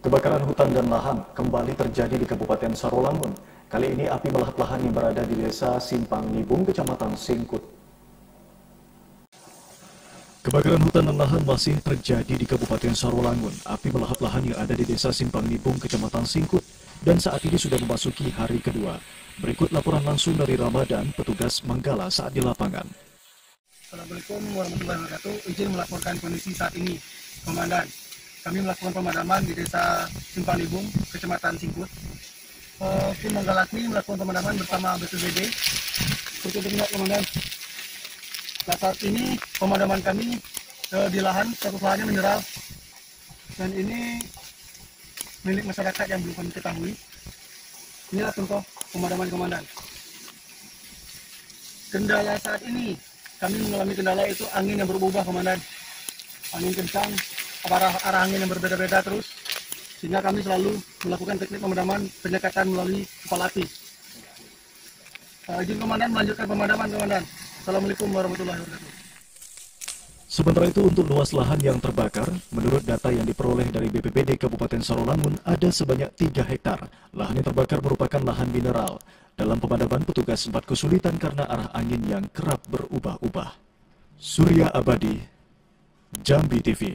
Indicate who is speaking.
Speaker 1: Kebakaran hutan dan lahan kembali terjadi di Kabupaten Sarolangun. Kali ini api melahap lahan yang berada di Desa Simpang Nibung, Kecamatan Singkut. Kebakaran hutan dan lahan masih terjadi di Kabupaten Sarolangun. Api melahap lahan yang ada di Desa Simpang Nibung, Kecamatan Singkut, dan saat ini sudah memasuki hari kedua. Berikut laporan langsung dari Ramadan, petugas Manggala saat di lapangan.
Speaker 2: Assalamualaikum warahmatullahi wabarakatuh. Izin melaporkan kondisi saat ini, Komandan. Kami melakukan pemadaman di Desa Simpang Libung, Kecamatan Singkut. Uh, tim Manggalakmi melakukan pemadaman bersama BPBD. Seperti terlihat, Komandan. Nah, saat ini pemadaman kami uh, di lahan, status lahannya mineral. Dan ini milik masyarakat yang belum kami ketahui. Inilah contoh pemadaman Komandan. Kendala saat ini, kami mengalami kendala itu angin yang berubah, Komandan. Angin kencang, arah, arah angin yang berbeda-beda terus sehingga kami selalu melakukan teknik pemadaman penyekatan melalui kepala api. Uh, izin komandan melanjutkan pemadaman komandan. Assalamualaikum warahmatullahi wabarakatuh.
Speaker 1: Sementara itu untuk luas lahan yang terbakar, menurut data yang diperoleh dari BPBD Kabupaten Sarolangun ada sebanyak 3 hektar. Lahan yang terbakar merupakan lahan mineral. Dalam pemadaman petugas sempat kesulitan karena arah angin yang kerap berubah-ubah. Surya Abadi, Jambi TV